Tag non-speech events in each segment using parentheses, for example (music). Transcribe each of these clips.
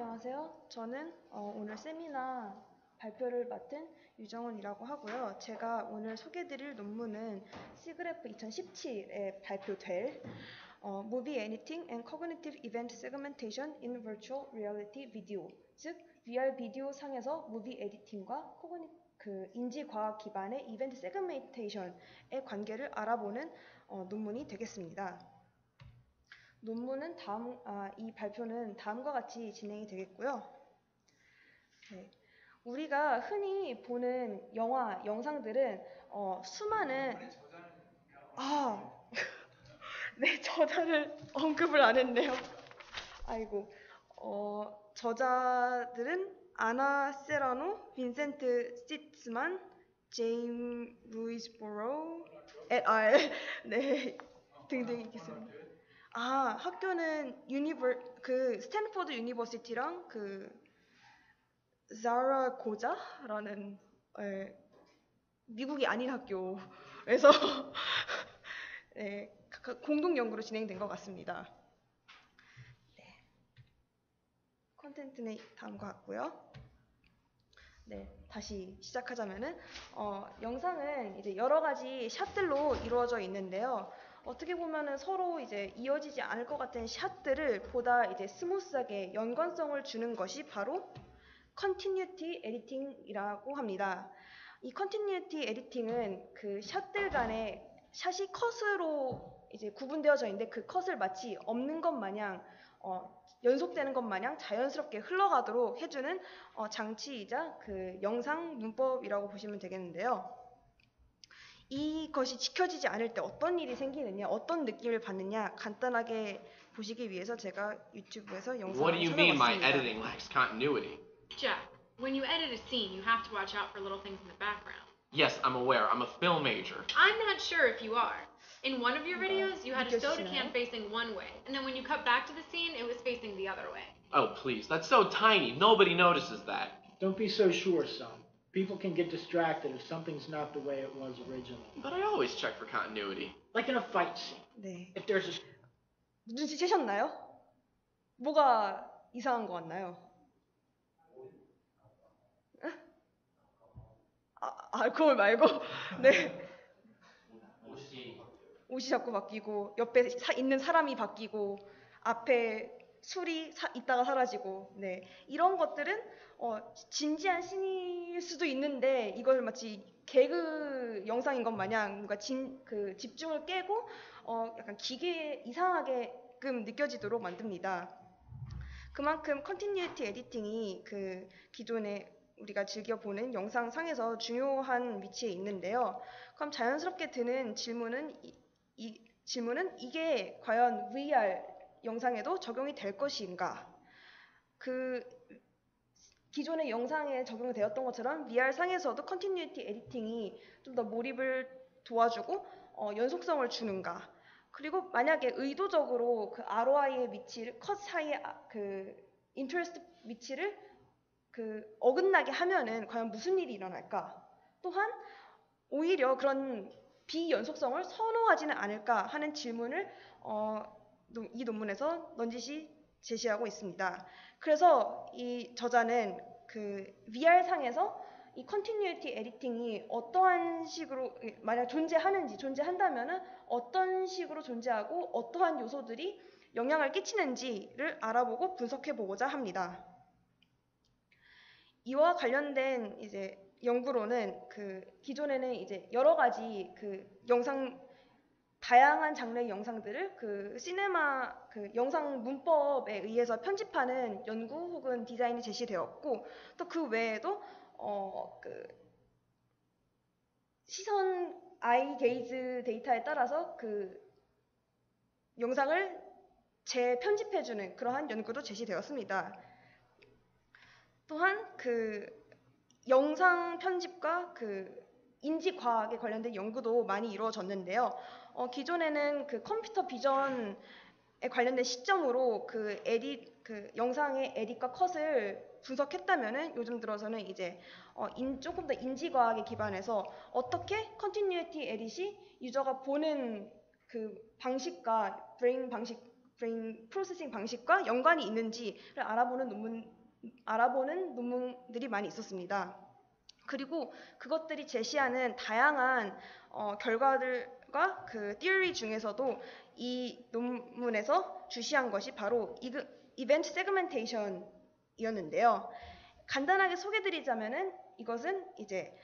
안녕하세요. 저는 어, 오늘 세미나 발표를 맡은 유정은이라고 하고요. 제가 오늘 소개드릴 논문은 SIGGRAPH 2017에 발표될 어, Movie Editing and Cognitive Event Segmentation in Virtual Reality Video, 즉 VR 비디오 상에서 movie editing과 cogni, 그 인지과학 기반의 event segmentation의 관계를 알아보는 어, 논문이 되겠습니다. 논문은 다음 아, 이 발표는 다음과 같이 진행이 되겠고요. 네. 우리가 흔히 보는 영화, 영상들은 어, 수많은 아, (laughs) 네 저자를 언급을 안 했네요. 아이고, 어, 저자들은 아나 세라노, 빈센트 시츠만, 제임 루이스 보로, et al. 네 등등 있겠습니다. 아, 학교는 univer 그 스탠포드 University랑 그 자라고자라는 예, 미국이 아닌 학교에서 네, (laughs) 각각 공동 연구로 진행된 것 같습니다. 네. 콘텐츠는 다음과 같고요. 네, 다시 시작하자면은 어, 영상은 이제 여러 가지 샷들로 이루어져 있는데요. 어떻게 보면은 서로 이제 이어지지 않을 것 같은 샷들을 보다 이제 스무스하게 연관성을 주는 것이 바로 continuity editing이라고 합니다. 이 continuity editing은 그 샷들 간의 샷이 컷으로 이제 구분되어져 있는데 그 컷을 마치 없는 것 마냥 어, 연속되는 것 마냥 자연스럽게 흘러가도록 해주는 어, 장치이자 그 영상 문법이라고 보시면 되겠는데요. 이것이 지켜지지 않을 때 어떤 일이 생기느냐, 어떤 느낌을 받느냐 간단하게 보시기 위해서 제가 유튜브에서 영상을 What do you mean my 찾아봤습니다. editing lacks continuity? Jack, when you edit a scene, you have to watch out for little things in the background. Yes, I'm aware. I'm a film major. I'm not sure if you are. In one of your Okay. videos, you had a soda Interesting. can facing one way, and then when you cut back to the scene, it was facing the other way. Oh, please. That's so tiny. Nobody notices that. Don't be so sure, son. People can get distracted if something's not the way it was originally. But I always check for continuity. Like in a fight scene. 네. If there's a 눈치채셨나요? 뭐가 이상한 것 같나요? 응? 아, 알코올 말고 네 옷이 자꾸 바뀌고 옆에 사- 있는 사람이 바뀌고 앞에 술이 사- 있다가 사라지고 네 이런 것들은 어, 진지한 씬일 수도 있는데 이걸 마치 개그 영상인 것 마냥 뭔가 진, 그 집중을 깨고 어, 약간 기계 이상하게끔 느껴지도록 만듭니다. 그만큼 continuity editing이 그 기존에 우리가 즐겨 보는 영상상에서 중요한 위치에 있는데요. 그럼 자연스럽게 드는 질문은 이, 이 질문은 이게 과연 VR 영상에도 적용이 될 것인가? 그 기존의 영상에 적용이 되었던 것처럼 VR 상에서도 컨티뉴티 에디팅이 좀 더 몰입을 도와주고 어, 연속성을 주는가? 그리고 만약에 의도적으로 그 ROI의 위치를 컷 사이의 아- 그 interest 위치를 그 어긋나게 하면은 과연 무슨 일이 일어날까? 또한 오히려 그런 비연속성을 선호하지는 않을까 하는 질문을 어, 노- 이 논문에서 넌지시 제시하고 있습니다. 그래서 이 저자는 그 VR 상에서 이 continuity editing이 어떠한 식으로 만약 존재하는지 존재한다면은 어떤 식으로 존재하고 어떠한 요소들이 영향을 끼치는지를 알아보고 분석해 보고자 합니다. 이와 관련된 이제 연구로는 그 기존에는 이제 여러 가지 그 영상 다양한 장르의 영상들을 그 시네마 그 영상 문법에 의해서 편집하는 연구 혹은 디자인이 제시되었고 또 그 외에도 어 그 시선 아이 게이즈 데이터에 따라서 그 영상을 재편집해주는 그러한 연구도 제시되었습니다. 또한 그 영상 편집과 그 인지 과학에 관련된 연구도 많이 이루어졌는데요. 어, 기존에는 그 컴퓨터 비전에 관련된 시점으로 그 edit 그 영상의 edit과 컷을 분석했다면은 요즘 들어서는 이제 어, 인, 조금 더 인지 과학에 기반해서 어떻게 continuity edit이 유저가 보는 그 방식과 brain 방식 brain processing 방식과 연관이 있는지를 알아보는 논문 알아보는 논문들이 많이 있었습니다. 그리고 그것들이 제시하는 다양한 어, 결과들 과 그 theory 중에서도 이 논문에서 주시한 것이 바로 event segmentation이었는데요. 간단하게 소개드리자면은 이것은 이제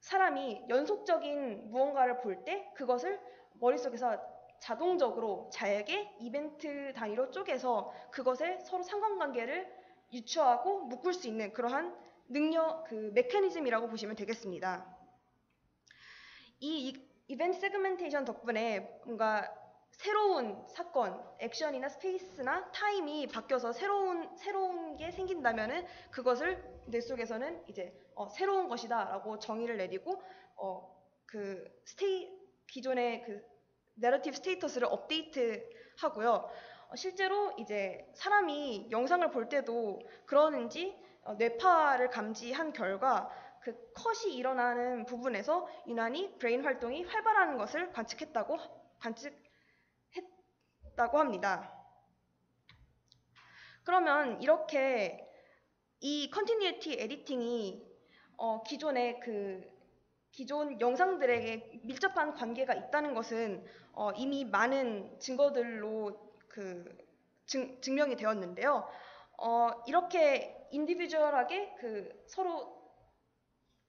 사람이 연속적인 무언가를 볼 때 그것을 머릿속에서 자동적으로 잘게 이벤트 단위로 쪼개서 그것에 서로 상관관계를 유추하고 묶을 수 있는 그러한 능력, 그 메커니즘이라고 보시면 되겠습니다. 이 이- 이벤트 세그멘테이션 덕분에 뭔가 새로운 사건, 액션이나 스페이스나 타임이 바뀌어서 새로운 새로운 게 생긴다면은 그것을 뇌 속에서는 이제 어, 새로운 것이다라고 정의를 내리고 어, 그 sta 기존의 그 narrative status를 업데이트 하고요. 어, 실제로 이제 사람이 영상을 볼 때도 그러는지 어, 뇌파를 감지한 결과 그 컷이 일어나는 부분에서 유난히 brain 활동이 활발한 것을 관측했다고 관측했다고 합니다. 그러면 이렇게 이 continuity editing이 어, 기존의 그 기존 영상들에게 밀접한 관계가 있다는 것은 어, 이미 많은 증거들로 그 증, 증명이 되었는데요. 어, 이렇게 individual하게 그 서로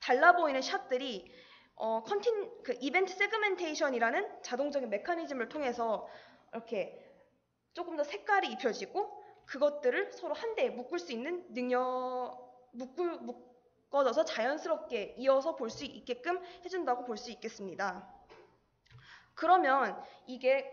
달라 보이는 샷들이 어, contin 그 event segmentation이라는 자동적인 메커니즘을 통해서 이렇게 조금 더 색깔이 입혀지고 그것들을 서로 한데에 묶을 수 있는 능력 묶을 묶어져서 자연스럽게 이어서 볼 수 있게끔 해준다고 볼 수 있겠습니다. 그러면 이게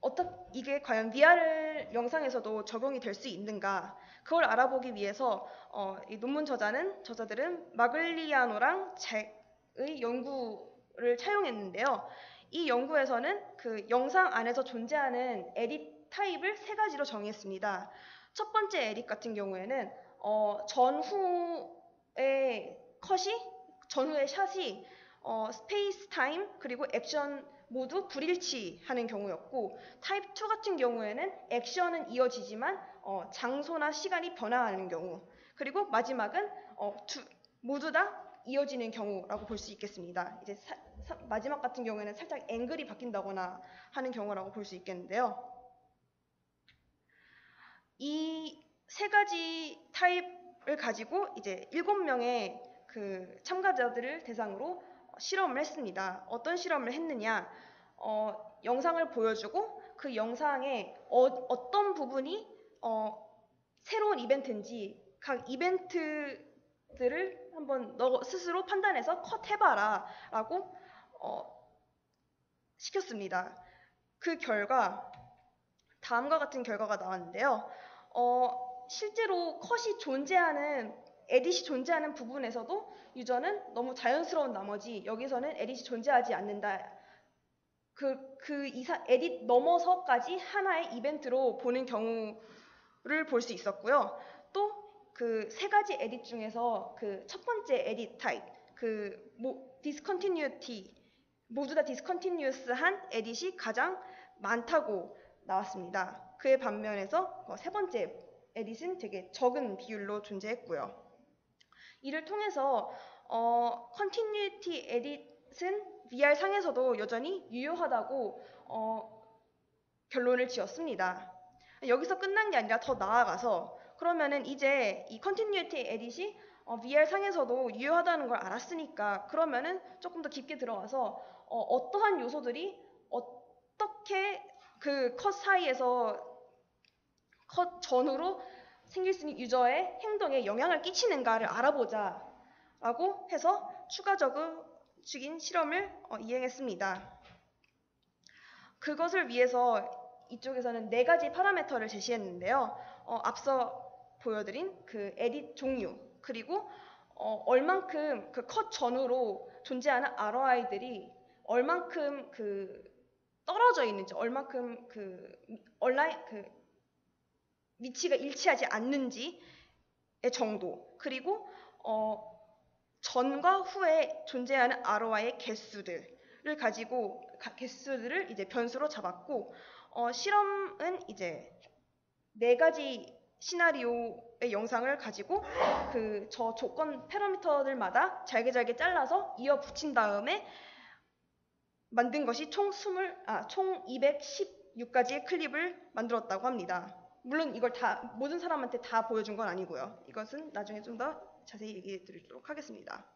어떻 이게 과연 VR 영상에서도 적용이 될 수 있는가? 그걸 알아보기 위해서 어, 이 논문 저자는 저자들은 마글리아노랑 잭의 연구를 차용했는데요. 이 연구에서는 그 영상 안에서 존재하는 edit 타입을 세 가지로 정의했습니다. 첫 번째 edit 같은 경우에는 어, 전후의 컷이 전후의 샷이 어, space time 그리고 액션 모두 불일치하는 경우였고 타입 2 같은 경우에는 액션은 이어지지만 어, 장소나 시간이 변화하는 경우 그리고 마지막은 어, 두, 모두 다 이어지는 경우라고 볼 수 있겠습니다. 이제 사, 사, 마지막 같은 경우에는 살짝 앵글이 바뀐다거나 하는 경우라고 볼 수 있겠는데요. 이 세 가지 타입을 가지고 이제 일곱 명의 그 참가자들을 대상으로 실험을 했습니다. 어떤 실험을 했느냐? 어, 영상을 보여주고 그 영상의 어, 떤 부분이 어, 새로운 이벤트인지 각 이벤트들을 한번 너 스스로 판단해서 컷 해봐라 라고 어, 시켰습니다. 그 결과 다음과 같은 결과가 나왔는데요. 어, 실제로 컷이 존재하는 에딧이 존재하는 부분에서도 유저는 너무 자연스러운 나머지 여기서는 에딧이 존재하지 않는다. 그, 그 이사, edit 넘어서까지 하나의 이벤트로 보는 경우를 볼 수 있었고요. 또 그 세 가지 edit 중에서 그 첫 번째 edit 타입, 그 뭐, discontinuity 모두 다 discontinuous한 edit이 가장 많다고 나왔습니다. 그의 반면에서 어, 세 번째 edit은 되게 적은 비율로 존재했고요. 이를 통해서 어, continuity edit은 VR 상에서도 여전히 유효하다고 어, 결론을 지었습니다. 여기서 끝난 게 아니라 더 나아가서 그러면은 이제 이 continuity edit이 어, VR 상에서도 유효하다는 걸 알았으니까 그러면은 조금 더 깊게 들어가서 어, 떠한 요소들이 어떻게 그 컷 사이에서 컷 전후로 생길 수 있는 유저의 행동에 영향을 끼치는가를 알아보자 라고 해서 추가적인 실험을 어, 이행했습니다. 그것을 위해서 이쪽에서는 네 가지 파라메터를 제시했는데요. 어, 앞서 보여드린 그 에딧 종류 그리고 어, 얼만큼 그 컷 전후로 존재하는 ROI들이 얼만큼 그 떨어져 있는지 얼만큼 그 온라인 그 위치가 일치하지 않는지의 정도 그리고 어, 전과 후에 존재하는 ROI의 개수들을 가지고 가, 개수들을 이제 변수로 잡았고 어, 실험은 이제 네 가지 시나리오의 영상을 가지고 그 저 조건 패러미터들마다 잘게 잘게 잘라서 이어 붙인 다음에 만든 것이 총 20, 아, 총 216가지의 클립을 만들었다고 합니다. 물론 이걸 다 모든 사람한테 다 보여준 건 아니고요. 이것은 나중에 좀 더 자세히 얘기해 드리도록 하겠습니다.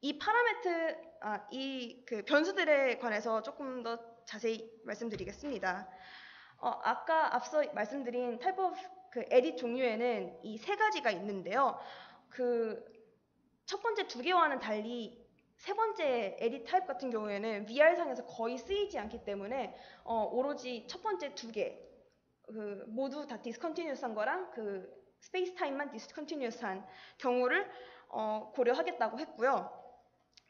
이 파라메트, 아, 이 그 변수들에 관해서 조금 더 자세히 말씀드리겠습니다. 어, 아까 앞서 말씀드린 type of 그 에딧 종류에는 이 세 가지가 있는데요. 그 첫 번째 두 개와는 달리 세 번째 edit type 같은 경우에는 VR상에서 거의 쓰이지 않기 때문에 어, 오로지 첫 번째 두 개, 그 모두 다 discontinuous한 거랑 그 space time만 discontinuous한 경우를 어, 고려하겠다고 했고요.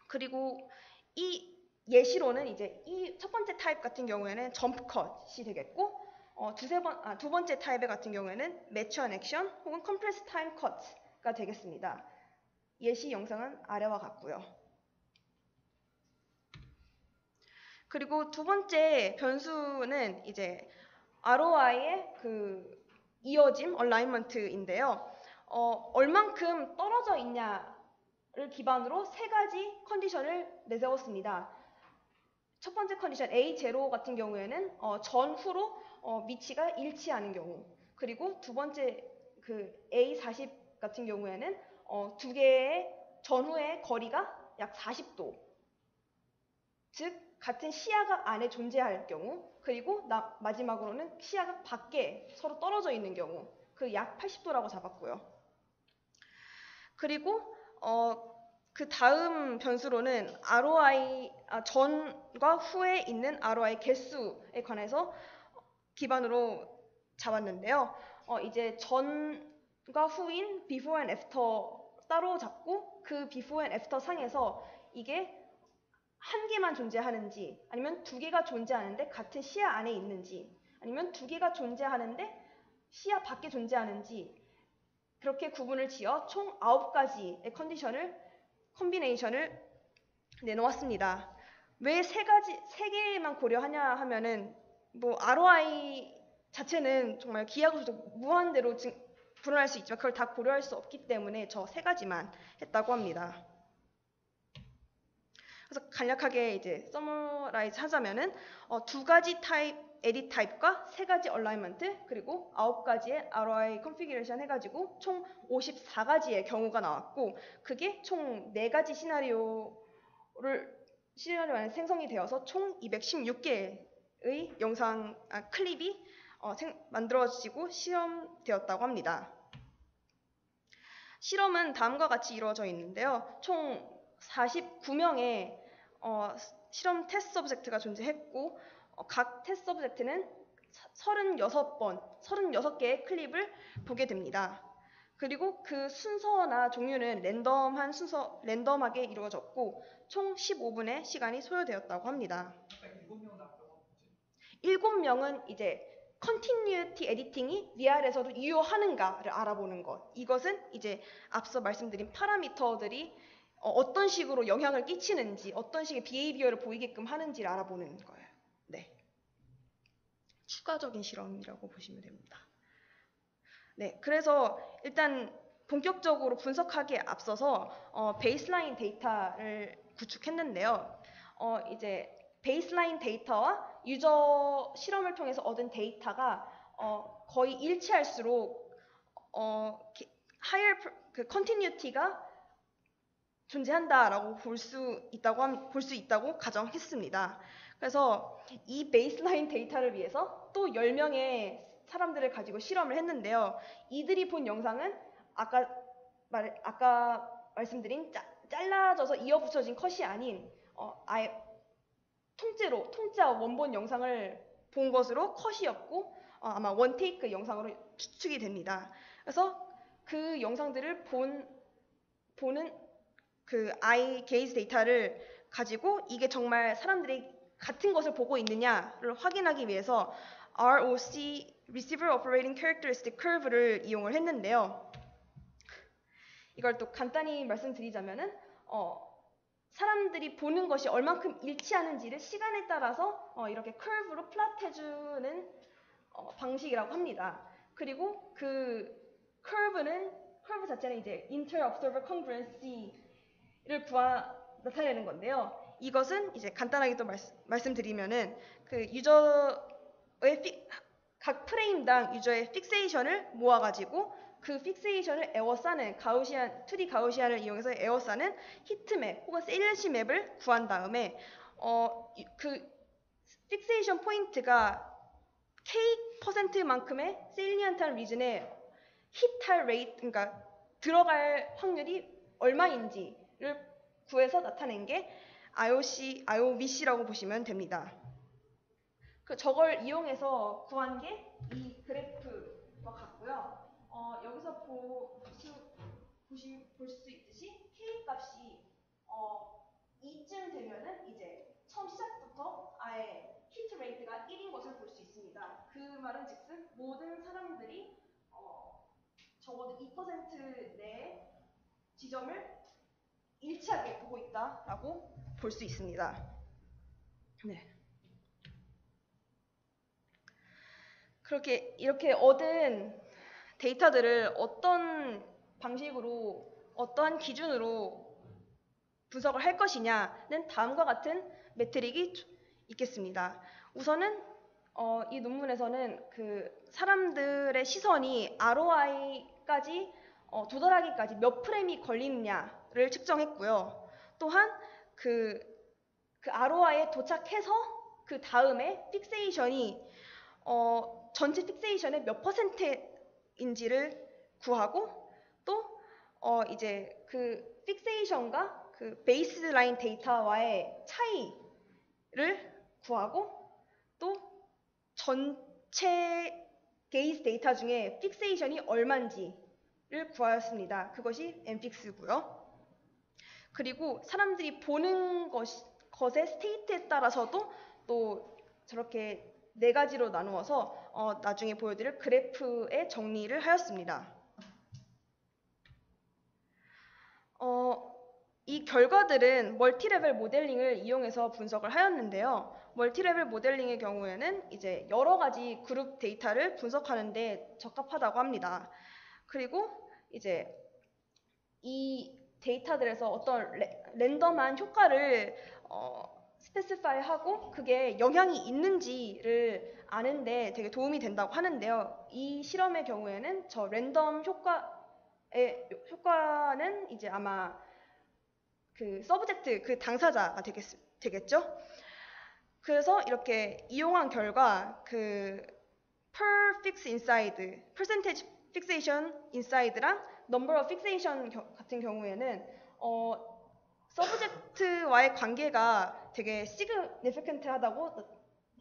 그리고 이 예시로는 이제 이 첫 번째 타입 같은 경우에는 jump cut이 되겠고 어, 두세 번, 아, 두 번째 타입 같은 경우에는 match on action 혹은 compressed time cut가 되겠습니다. 예시 영상은 아래와 같고요. 그리고 두 번째 변수는 이제 ROI의 그 이어짐, 얼라이먼트인데요. 어, 얼만큼 떨어져 있냐를 기반으로 세 가지 컨디션을 내세웠습니다. 첫 번째 컨디션 A0 같은 경우에는 어, 전후로 어, 위치가 일치하는 경우 그리고 두 번째 그 A40 같은 경우에는 어, 두 개의 전후의 거리가 약 40도 즉 같은 시야각 안에 존재할 경우 그리고 나- 마지막으로는 시야각 밖에 서로 떨어져 있는 경우 그 약 80도라고 잡았고요. 그리고 어, 그 다음 변수로는 ROI 아, 전과 후에 있는 ROI 개수에 관해서 기반으로 잡았는데요. 어, 이제 전과 후인 before and after 따로 잡고 그 before and after 상에서 이게 한 개만 존재하는지 아니면 두 개가 존재하는데 같은 시야 안에 있는지 아니면 두 개가 존재하는데 시야 밖에 존재하는지 그렇게 구분을 지어 총 아홉 가지의 컨디션을 콤비네이션을 내놓았습니다. 왜 세 가지 세 개만 고려하냐 하면은 뭐 ROI 자체는 정말 기하급수 무한대로 증- 불어날 수 있지만 그걸 다 고려할 수 없기 때문에 저 세 가지만 했다고 합니다. 그래서 간략하게 이제 summarize 하자면은 어, 두 가지 타입 edit type과 세 가지 alignment 그리고 아홉 가지의 ROI configuration 해가지고 총 54가지의 경우가 나왔고 그게 총 네 가지 시나리오를 시나리오 안에 생성이 되어서 총 216개의 영상 아, 클립이 어, 생- 만들어지고 실험되었다고 합니다. 실험은 다음과 같이 이루어져 있는데요. 총 49명의 어, 실험 test subject가 존재했고 어, 각 test subject는 36번, 36개의 클립을 보게 됩니다. 그리고 그 순서나 종류는 랜덤한 순서, 랜덤하게 이루어졌고 총 15분의 시간이 소요되었다고 합니다. 실험은 이제 continuity editing이 VR에서도 유효하는가를 알아보는 것. 이것은 이제 앞서 말씀드린 parameter들이 어, 어떤 식으로 영향을 끼치는지, 어떤 식의 behavior를 보이게끔 하는지를 알아보는 거예요. 네. 추가적인 실험이라고 보시면 됩니다. 네, 그래서 일단 본격적으로 분석하기에 앞서서 어, 베이스라인 데이터를 구축했는데요. 어, 이제 베이스라인 데이터와 유저 실험을 통해서 얻은 데이터가 어, 거의 일치할수록 어, per- 그 continuity가 존재한다라고 볼 수 있다고 볼 수 있다고 가정했습니다. 그래서 이 베이스라인 데이터를 위해서 또 10명의 사람들을 가지고 실험을 했는데요. 이들이 본 영상은 아까 말 아까 말씀드린 짜, 잘라져서 이어붙여진 컷이 아닌 어, 아예 통째로 통짜 원본 영상을 본 것으로 컷이었고 어, 아마 원테이크 영상으로 추측이 됩니다. 그래서 그 영상들을 본 보는 그 eye gaze 데이터를 가지고 이게 정말 사람들이 같은 것을 보고 있느냐를 확인하기 위해서 ROC Receiver Operating Characteristic Curve를 이용을 했는데요. 이걸 또 간단히 말씀드리자면은 어, 사람들이 보는 것이 얼만큼 일치하는지를 시간에 따라서 어, 이렇게 커브로 plot해주는 어, 방식이라고 합니다. 그리고 그 커브는 커브 자체는 이제 inter-observer congruency 를 구하 나타내는 건데요. 이것은 이제 간단하게 또 말씀, 말씀 드리면은 그 유저의 fix-, 각 프레임당 유저의 fixation을 모아가지고 그 fixation을 에워싸는 가우시안 2D 가우시안을 이용해서 에워싸는 heat map 혹은 saliency map을 구한 다음에 어, 이- 그 fixation point가 K 퍼센트만큼의 salient한 region에 hit할 rate 그러니까 들어갈 확률이 얼마인지를 구해서 나타낸 게 IOC, IOVC라고 보시면 됩니다. 그 저걸 이용해서 구한 게 이 그래프와 같고요. 어, 여기서 보, 보시, 보시, 볼수 있듯이 K 값이 어, 2쯤 되면은 이제 처음 시작부터 아예 hit rate가 1인 것을 볼 수 있습니다. 그 말은 즉슨 모든 사람들이 어, 적어도 2% 내의 지점을 일치하게 보고 있다라고 볼 수 있습니다. 네. 그렇게 이렇게 얻은 데이터들을 어떤 방식으로 어떠한 기준으로 분석을 할 것이냐는 다음과 같은 매트릭이 있겠습니다. 우선은 어, 이 논문에서는 그 사람들의 시선이 ROI까지 어, 도달하기까지 몇 프레임이 걸리느냐 를 측정했고요. 또한 그, 그 ROI에 도착해서 그 다음에 픽세이션이 어, 전체 픽세이션의 몇 퍼센트인지를 구하고 또 어, 이제 그 fixation과 그 baseline 데이터와의 차이를 구하고 또 전체 gaze 데이터 중에 픽세이션이 얼마인지를 구하였습니다. 그것이 nFix고요. 그리고 사람들이 보는 것, 것의 state에 따라서도 또 저렇게 네 가지로 나누어서 어, 나중에 보여드릴 그래프의 정리를 하였습니다. 어, 이 결과들은 multilevel modeling을 이용해서 분석을 하였는데요. multilevel modeling의 경우에는 이제 여러 가지 그룹 데이터를 분석하는데 적합하다고 합니다. 그리고 이제 이 데이터들에서 어떤 레, 랜덤한 효과를 어, specify하고 그게 영향이 있는지를 아는데 되게 도움이 된다고 하는데요. 이 실험의 경우에는 저 랜덤 효과의 효과는 이제 아마 그 subject 그 당사자가 되겠, 되겠죠. 그래서 이렇게 이용한 결과 그 per fix inside, percentage fixation inside랑 number of fixation 겨- 같은 경우에는 어 subject와의 관계가 되게 significant하다고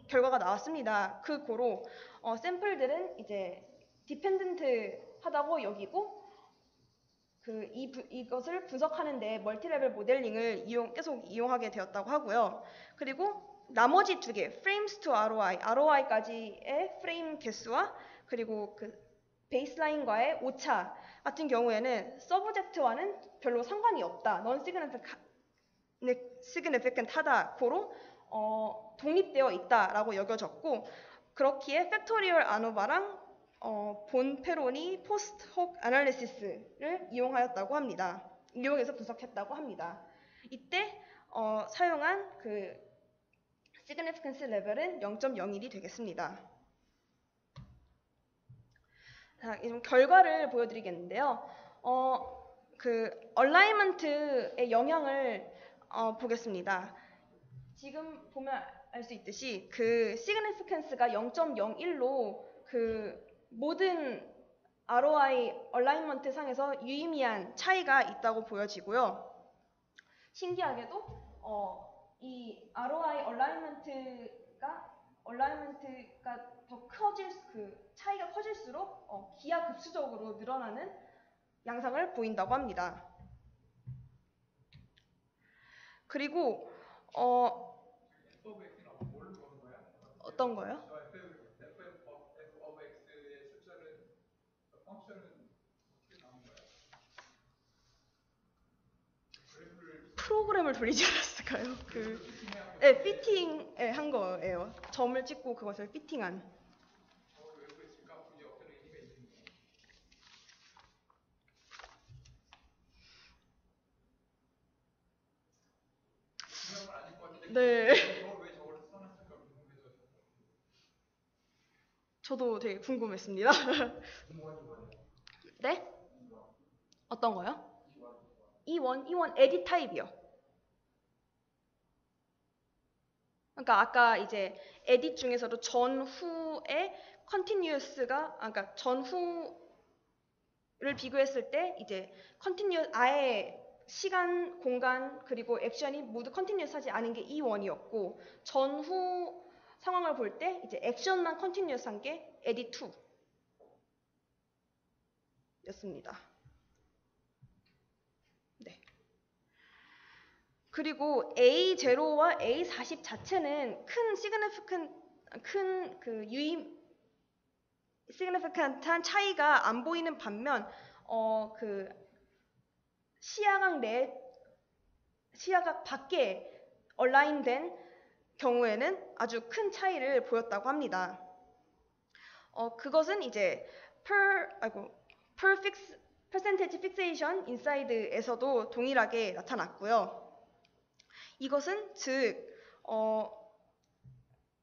결과가 나왔습니다. 그 고로 어, 샘플들은 이제 dependent하다고 여기고 그 이, 이것을 분석하는데 multilevel modeling을 이용, 계속 이용하게 되었다고 하고요. 그리고 나머지 두 개, frames to ROI, ROI까지의 프레임 개수와 그리고 그 baseline과의 오차 같은 경우에는 subject와는 별로 상관이 없다. non significant 하다. 고로 어, 독립되어 있다라고 여겨졌고 그렇기에 factorial ANOVA랑 어, Bonferroni post hoc analysis를 이용하였다고 합니다. 이용해서 분석했다고 합니다. 이때 어, 사용한 그 significance 레벨은 0.01이 되겠습니다. 자, 이제 결과를 보여드리겠는데요. 어, 그 alignment의 영향을 어, 보겠습니다. 지금 보면 알 수 있듯이 그 significance가 0.01로 그 모든 ROI alignment 상에서 유의미한 차이가 있다고 보여지고요. 신기하게도 어, 이 ROI 얼라이먼트가 얼라이먼트가 더 커질 수- 그 차이가 커질수록 어, 기하급수적으로 늘어나는 양상을 보인다고 합니다. 그리고 어, 어떤 거요? 프로 프로그램을 돌리지 않았 을까요? 그 네, 피팅 예, 한 거예요. 점을 찍고 그것을 피팅한. 네. 저도 되게 궁금했습니다. 네? 어떤 거요? E1, E1 edit 타입이요. 그러니까 아까 이제 edit 중에서도 전후에 continuous가 아 그러니까 전후를 비교했을 때 이제 continuous 아예 시간, 공간 그리고 액션이 모두 continuous하지 않은 게 E1이었고 전후 상황을 볼 때 이제 액션만 continuous한 게 edit 2 였습니다. 그리고 A0와 A40 자체는 큰 significant 큰 그 유의미 significant한 차이가 안 보이는 반면 어 그 시야각 내 시야각 밖에 얼라인된 경우에는 아주 큰 차이를 보였다고 합니다. 어 그것은 이제 per 아이고 per fix percentage fixation inside에서도 동일하게 나타났고요. 이것은 즉 어,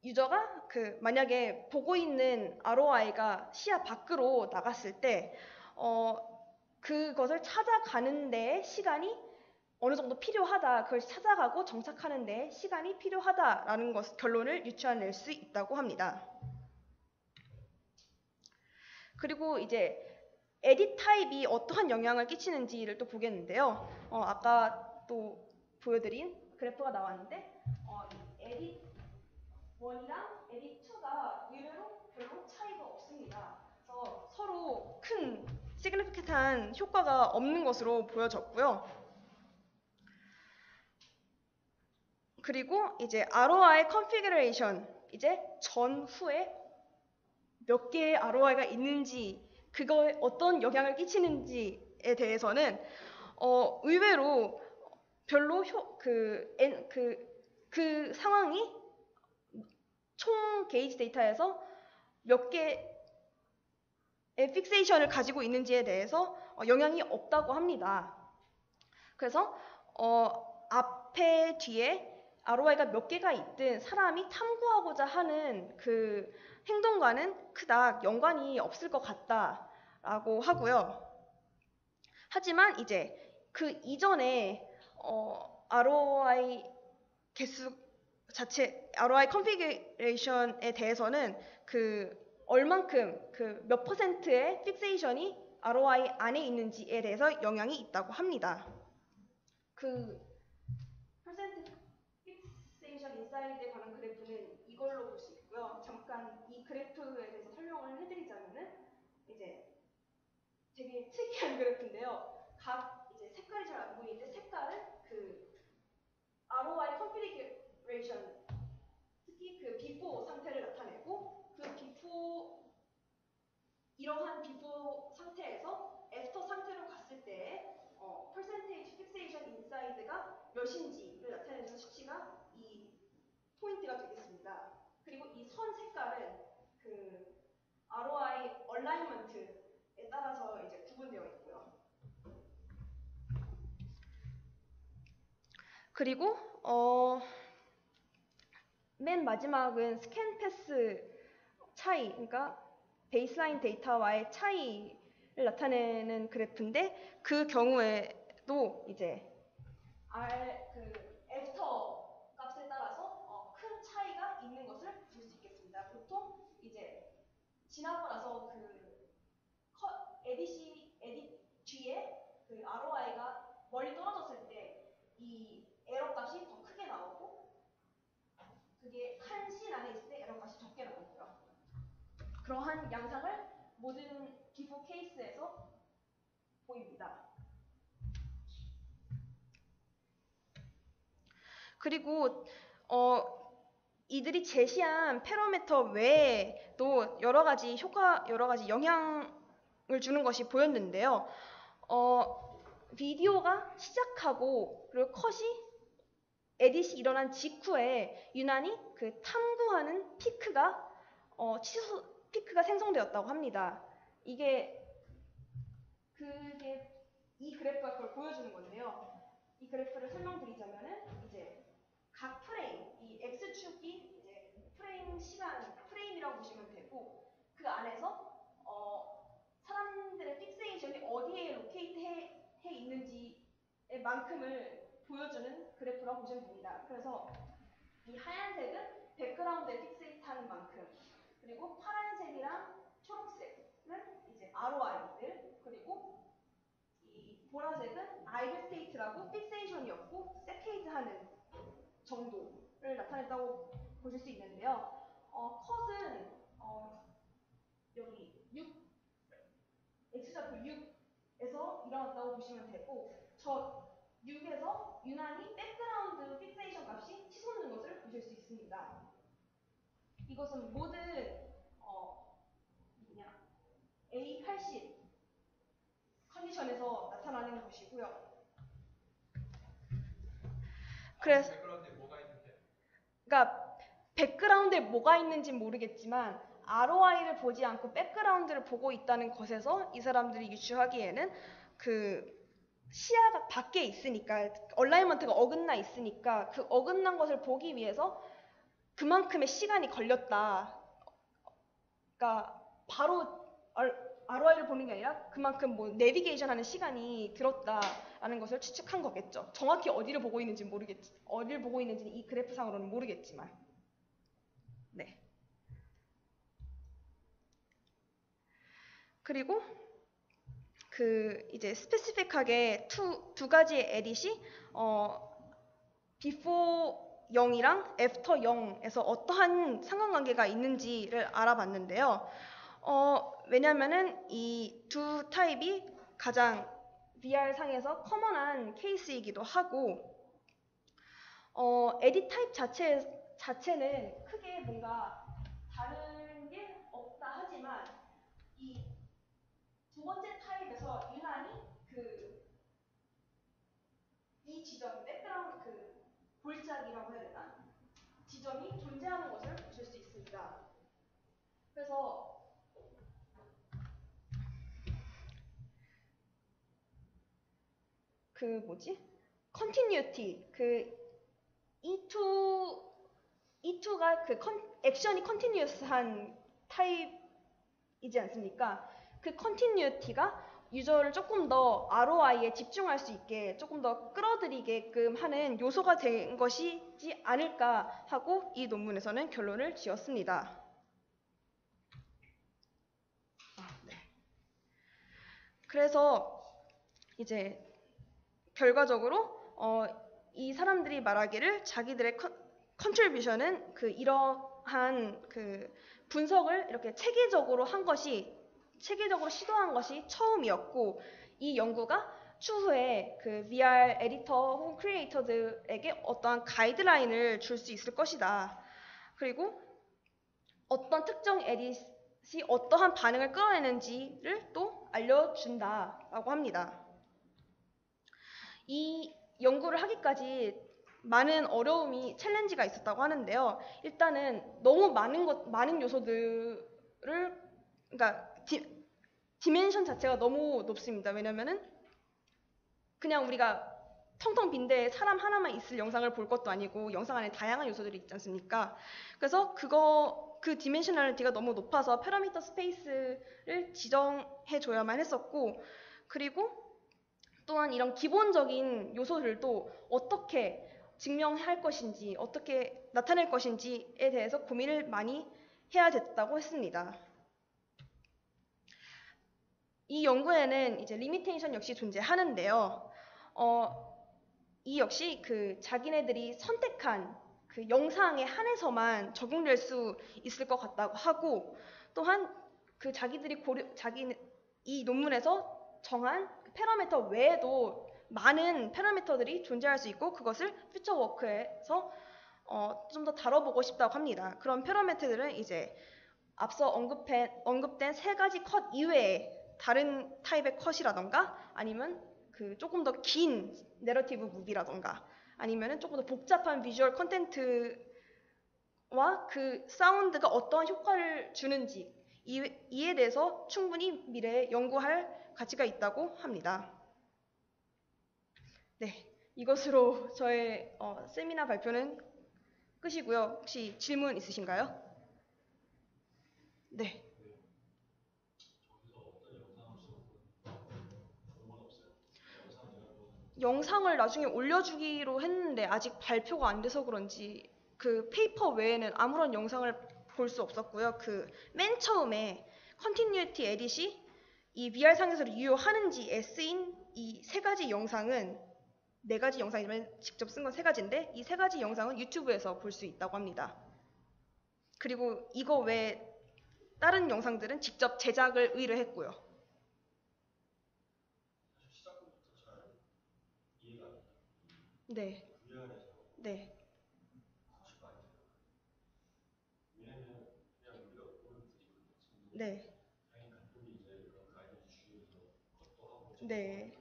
유저가 그 만약에 보고 있는 ROI가 시야 밖으로 나갔을 때 어, 그것을 찾아가는 데 시간이 어느 정도 필요하다. 그걸 찾아가고 정착하는 데 시간이 필요하다라는 것 결론을 유추해낼 수 있다고 합니다. 그리고 이제 에딧 타입이 어떠한 영향을 끼치는지를 또 보겠는데요. 어, 아까 또 보여드린 그래프가 나왔는데 어, 이 에딧 1이랑 에딧 2가 의외로 별로 차이가 없습니다. 그래서 서로 큰 significant한 효과가 없는 것으로 보여졌고요. 그리고 이제 ROI configuration 이제 전후에 몇 개의 ROI가 있는지 그거에 어떤 영향을 끼치는지에 대해서는 어, 의외로 별로 효, 그, 엔- 그, 그 상황이 총 게이지 데이터에서 몇 개의 픽세이션을 가지고 있는지에 대해서 어, 영향이 없다고 합니다. 그래서 어, 앞에 뒤에 ROI가 몇 개가 있든 사람이 탐구하고자 하는 그 행동과는 그닥 연관이 없을 것 같다라고 하고요. 하지만 이제 그 이전에 어, ROI 개수 자체 ROI configuration에 대해서는 그 얼만큼 그 몇 퍼센트의 픽세이션이 ROI 안에 있는지에 대해서 영향이 있다고 합니다. 그 percent fixation inside에 관한 그래프는 이걸로 볼 수 있고요. 잠깐 이 그래프에 대해서 설명을 해드리자면은 이제 되게 특이한 그래프인데요. 각 색깔이 잘 안 보이는데 색깔은 그 ROI configuration 특히 그 before 상태를 나타내고 그 비포 이러한 비포 상태에서 애프터 상태로 갔을 때 어, percentage fixation inside가 몇인지를 나타내는 수치가 이 포인트가 되겠습니다. 그리고 이 선 색깔은 그 ROI alignment에 따라서 이제 구분되어 있고요. 그리고 어, 맨 마지막은 scan path 차이, 그러니까 baseline 데이터와의 차이를 나타내는 그래프인데 그 경우에도 이제 R 그 after 값에 따라서 어, 큰 차이가 있는 것을 볼 수 있겠습니다. 보통 이제 지나고 나서 그 컷, 에디시 에디 뒤에 그 ROI가 멀리 떨어졌을 때 이 에러 값이 더 크게 나오고 그게 한 씬 안에 있을 때 에러 값이 적게 나오고요. 그러한 양상을 모든 기부 케이스에서 보입니다. 그리고 어, 이들이 제시한 패러미터 외에도 여러 가지 효과, 여러 가지 영향을 주는 것이 보였는데요. 어, 비디오가 시작하고 그리고 컷이 에딧이 일어난 직후에 유난히 그 탐구하는 피크가 어, 치솟 피크가 생성되었다고 합니다. 이게 그게 이 그래프가 그걸 보여주는 건데요. 이 그래프를 설명드리자면은 이제 각 프레임, 이 x축이 이제 프레임 시간, 프레임이라고 보시면 되고 그 안에서 어, 사람들의 픽세이션이 어디에 locate 해, 해 있는지의 만큼을 보여주는 그래프라고 보시면 됩니다. 그래서 이 하얀색은 background에 fixate하는 만큼 그리고 파란 색이랑 초록색은 이제 ROI들 그리고 이 보라색은 아이들 스테이트라고 픽세이션이었고 세케이트하는 정도를 나타냈다고 보실 수 있는데요. 어, 컷은 어, 여기 6 x좌표 6에서 일어났다고 보시면 되고 저 6에서 유난히 background fixation 값이 치솟는 것을 보실 수 있습니다. 이것은 모든 A80 컨디션에서 나타나는 것이고요. 그래서 그러니까 background에 뭐가 있는지 모르겠지만 ROI를 보지 않고 background를 보고 있다는 것에서 이 사람들이 유추하기에는 그 시야가 밖에 있으니까 alignment가 어긋나 있으니까 그 어긋난 것을 보기 위해서 그만큼의 시간이 걸렸다. 그러니까 바로 ROI를 보는 게 아니라 그만큼 뭐 내비게이션 하는 시간이 들었다라는 것을 추측한 거겠죠. 정확히 어디를 보고 있는지 모르겠지. 어디를 보고 있는지는 이 그래프상으로는 모르겠지만. 네. 그리고 그 이제 스페시픽하게 두, 두 가지의 에딧이 어 before 0이랑 after 0에서 어떠한 상관관계가 있는지를 알아봤는데요. 어, 왜냐면은 이 두 타입이 가장 VR 상에서 common한 케이스이기도 하고 어, edit 타입 자체 자체는 크게 뭔가 다른 게 없다 하지만 이 두 번째 타입에서 유난히 그 이 지점 백그라운드 그 골짜기라고 해야 되나 지점이 존재하는 것을 보실 수 있습니다. 그래서 그 뭐지? continuity 그 E2 E2가 그 컨, 액션이 continuous한 타입이지 않습니까? 그 continuity가 유저를 조금 더 ROI에 집중할 수 있게 조금 더 끌어들이게끔 하는 요소가 된 것이지 않을까 하고 이 논문에서는 결론을 지었습니다. 아, 네. 그래서 이제 결과적으로 어, 이 사람들이 말하기를 자기들의 con, contribution은 그 이러한 그 분석을 이렇게 체계적으로 한 것이 체계적으로 시도한 것이 처음이었고 이 연구가 추후에 그 VR 에디터 혹은 크리에이터들에게 어떠한 가이드라인을 줄 수 있을 것이다. 그리고 어떤 특정 에딧이 어떠한 반응을 끌어내는지를 또 알려준다라고 합니다. 이 연구를 하기까지 많은 어려움이 challenge가 있었다고 하는데요. 일단은 너무 많은 것 많은 요소들을 그러니까 di, dimension 자체가 너무 높습니다. 왜냐면은 그냥 우리가 텅텅 빈데 사람 하나만 있을 영상을 볼 것도 아니고 영상 안에 다양한 요소들이 있지 않습니까? 그래서 그거 그 dimensionality가 너무 높아서 parameter space를 지정해 줘야만 했었고 그리고 또한 이런 기본적인 요소들도 어떻게 증명할 것인지 어떻게 나타낼 것인지에 대해서 고민을 많이 해야 됐다고 했습니다. 이 연구에는 이제 limitation 역시 존재하는데요. 어, 이 역시 그 자기네들이 선택한 그 영상에 한해서만 적용될 수 있을 것 같다고 하고 또한 그 자기들이 고려 자기 이 논문에서 정한 parameter 외에도 많은 parameter들이 존재할 수 있고 그것을 future work에서 어, 좀 더 다뤄보고 싶다고 합니다. 그런 parameter들은 이제 앞서 언급해, 언급된 세 가지 컷 이외에 다른 타입의 컷이라던가 아니면 그 조금 더 긴 내러티브 무비라던가 아니면은 조금 더 복잡한 비주얼 컨텐츠와 그 사운드가 어떠한 효과를 주는지 이, 이에 대해서 충분히 미래에 연구할 가치가 있다고 합니다. 네, 이것으로 저의 어, 세미나 발표는 끝이고요. 혹시 질문 있으신가요? 네. 영상을 나중에 올려주기로 했는데 아직 발표가 안 돼서 그런지 그 paper 외에는 아무런 영상을 볼 수 없었고요. 그 맨 처음에 continuity edit이 이 VR 상에서를 유효하는지에 쓰인 이 세 가지 영상은 네 가지 영상이면 직접 쓴 건 세 가지인데 이 세 가지 영상은 유튜브에서 볼 수 있다고 합니다. 그리고 이거 외에 다른 영상들은 직접 제작을 의뢰했고요. 네. 네. 네. 네.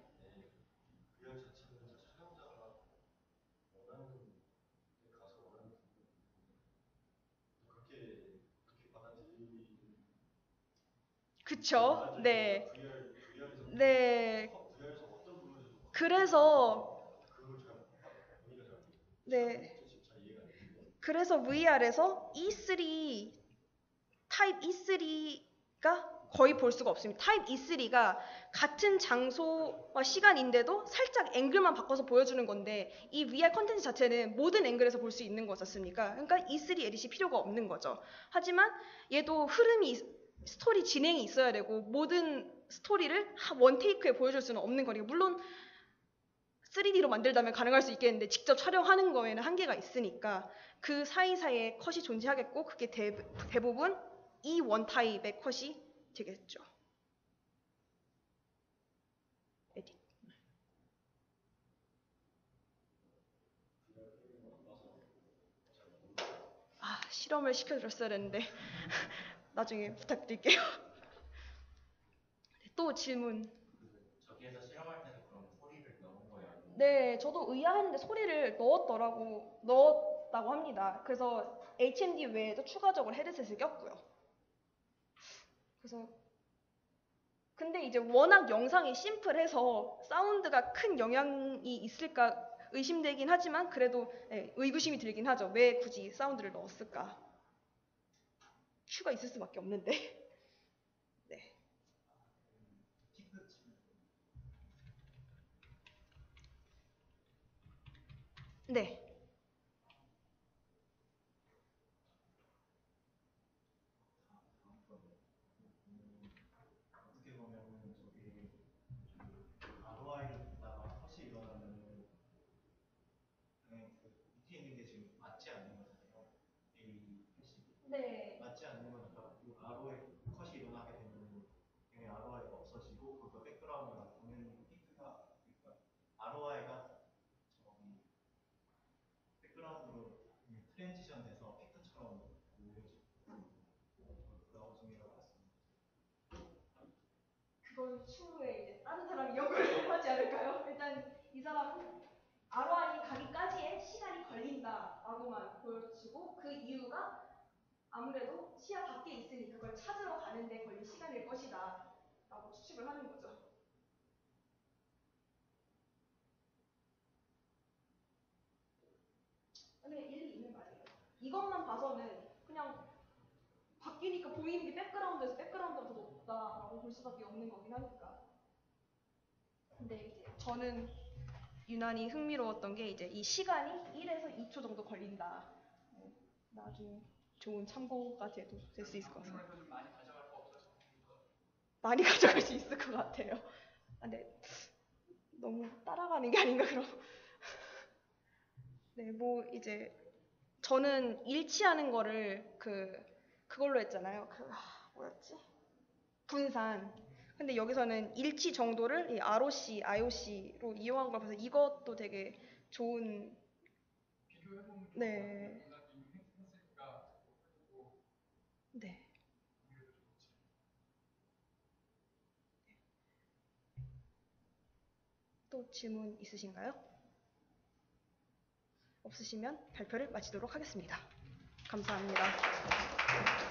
그쵸? 네. 네. 그래서 네. 그래서 VR에서 E3 타입 E3가 거의 볼 수가 없습니다. 타입 E3가 같은 장소와 시간인데도 살짝 앵글만 바꿔서 보여주는 건데 이 VR 컨텐츠 자체는 모든 앵글에서 볼 수 있는 거지 않습니까? 그러니까 E3 edit이 필요가 없는 거죠. 하지만 얘도 흐름이 스토리 진행이 있어야 되고 모든 스토리를 one take에 보여줄 수는 없는 거니까 물론 3D로 만들다면 가능할 수 있겠는데 직접 촬영하는 거에는 한계가 있으니까 그 사이사이에 컷이 존재하겠고 그게 대, 대부분 이원 타입의 컷이 되겠죠. 에디. 아 실험을 시켜줬어야 했는데 (laughs) 나중에 부탁드릴게요. 네, 또 질문. 저기에서 실험할 때는 그럼 소리를 넣은 거예요? 네, 저도 의아했는데 소리를 넣었더라고, 넣었다고 합니다. 그래서 HMD 외에도 추가적으로 헤드셋을 꼈고요. 그래서 근데 이제 워낙 영상이 심플해서 사운드가 큰 영향이 있을까 의심되긴 하지만 그래도 네, 의구심이 들긴 하죠. 왜 굳이 사운드를 넣었을까? 큐가 있을 수밖에 없는데. (laughs) 네. 네. 어떻게 보면은 저기 그 ROI다가 컷이 일어나면은 그냥 그 밑에 있는 게 지금 맞지 않는 거잖아요. A 컷이 네. 맞지 않는 거니까 그 ROI 컷이 일어나게 되면 그냥 ROI가 없어지고 그거 백그라운드가 보면 피크가 그러니까 ROI가 저기 백그라운드로 그냥 transition 돼서 피크처럼 올려지고 나오중이라고 봤습니다. 그건 추후에 이제 다른 사람이 연구를 하지 않을까요? 일단 이 사람은 ROI 가기까지의 시간이 걸린다라고만 보여주고 그 이유가 아무래도 시야 밖에 있으니 그걸 찾으러 가는데 걸린 시간일 것이다 라고 추측을 하는 거죠. 근데 일리 있는 말이에요. 이것만 봐서는 그냥 바뀌니까 보이는 게 백그라운드에서 백그라운드가 더 높다라고 볼 수밖에 없는 거긴 하니까. 근데 이제 저는 유난히 흥미로웠던 게 이제 이 시간이 1에서 2초 정도 걸린다. 네, 나중에 좋은 참고가 돼도 될 수 있을 것 같아요. 많이 가져갈 수 있을 것 같아요. 아, 근데 너무 따라가는 게 아닌가 그럼. (laughs) 네, 뭐 이제 저는 일치하는 거를 그 그걸로 했잖아요. 그 아, 뭐였지? 분산. 근데 여기서는 일치 정도를 이 ROC, IOC로 이용한 걸 봐서 이것도 되게 좋은 네. 네. 또 질문 있으신가요? 없으시면 발표를 마치도록 하겠습니다. 감사합니다.